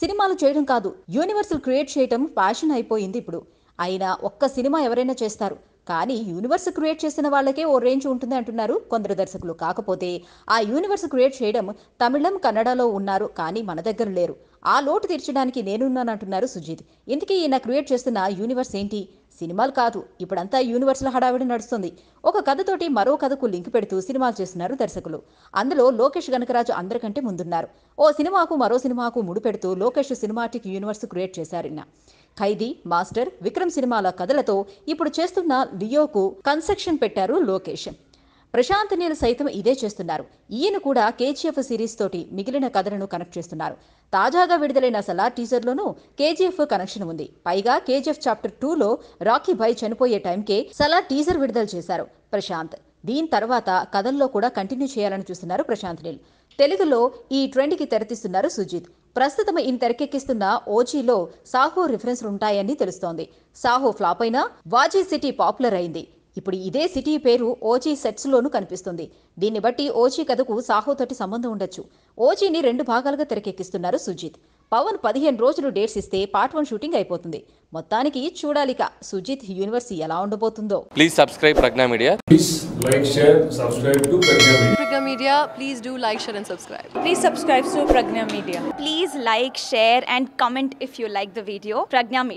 సినిమాలు చేయడం కాదు యూనివర్సల్ క్రియేట్ చేయటం ప్యాషన్ అయిపోయింది ఇప్పుడు. అయినా ఒక్క సినిమా ఎవరైనా చేస్తారు. కానీ యూనివర్స్ క్రియేట్ చేసిన వాళ్ళకే ఓ రేంజ్ ఉంటుంది అంటున్నారు కొందరు దర్శకులు. కాకపోతే ఆ యూనివర్స్ క్రియేట్ చేయడం తమిళం కన్నడలో ఉన్నారు కానీ మన దగ్గర లేరు. ఆ లోటు తీర్చడానికి నేనున్నానంటున్నారు సుజిత్. ఇందుకే ఈయన క్రియేట్ చేస్తున్న యూనివర్స్ ఏంటి? సినిమాలు కాదు ఇప్పుడంతా యూనివర్స్ల హడావిడి నడుస్తుంది. ఒక కథతోటి మరో కథకు లింక్ పెడుతూ సినిమాలు చేస్తున్నారు దర్శకులు. అందులో లోకేష్ గనకరాజు అందరికంటే ముందున్నారు. ఓ సినిమాకు మరో సినిమాకు ముడిపెడుతూ లోకేష్ సినిమాటిక్ యూనివర్స్ క్రియేట్ చేశారిన్న ఖైదీ మాస్టర్ విక్రమ్ సినిమాల కథలతో ఇప్పుడు చేస్తున్న లియోకు కన్స్ట్రక్షన్ పెట్టారు లోకేష్. ప్రశాంత్ నీల్ సైతం ఇదే చేస్తున్నారు. ఈయన కూడా కేజీఎఫ్ సిరీస్ తోటి మిగిలిన కథలను కనెక్ట్ చేస్తున్నారు. తాజాగా విడుదలైన సలార్ టీజర్లోనూ కేజీఎఫ్ కనెక్షన్ ఉంది. పైగా కేజీఎఫ్ చాప్టర్ టూలో రాకీ భాయ్ చనిపోయే టైంకే సలార్ టీజర్ విడుదల చేశారు ప్రశాంత్. దీని తర్వాత కథల్లో కూడా కంటిన్యూ చేయాలని చూస్తున్నారు ప్రశాంత్ నీల్ తెలుగులో ఈ ట్రెండ్కి తెరతీస్తున్నారు సుజిత్. ప్రస్తుతం ఈయన తెరకెక్కిస్తున్న ఓజీలో సాహో రిఫరెన్స్ ఉంటాయని తెలుస్తోంది. సాహో ఫ్లాప్ అయినా వాజీ సిటీ పాపులర్ అయింది. ఇప్పుడు ఇదే సిటీ పేరు ఓచీ సెట్స్లోనూ కనిపిస్తుంది. దీన్ని బట్టి ఓచీ కథకు సాహో సాహోతోటి సంబంధం ఉండొచ్చు. ఓచీని రెండు భాగాలుగా తెరకెక్కిస్తున్నారు సుజిత్. పవన్ పదిహేను రోజులు డేట్స్ ఇస్తే పార్ట్ వన్ షూటింగ్ అయిపోతుంది. మొత్తానికి చూడాలిక సుజిత్ యూనివర్స్ ఎలా ఉండబోతుందో. Please subscribe Pragna media please like share subscribe and please subscribe media please like share and comment if you like the video Pragna media